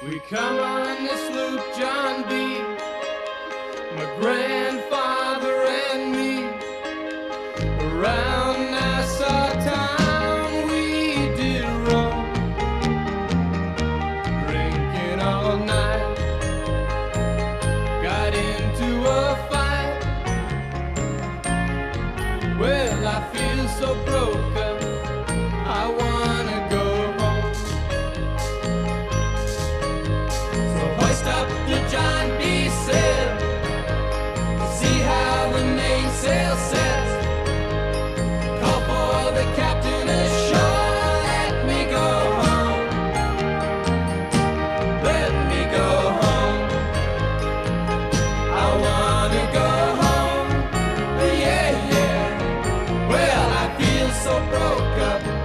We come on this loop, John B. My grandfather and me. Around Nassau town we did roam. Drinking all night. Got into a fight. Well, I feel so broken. so broke up.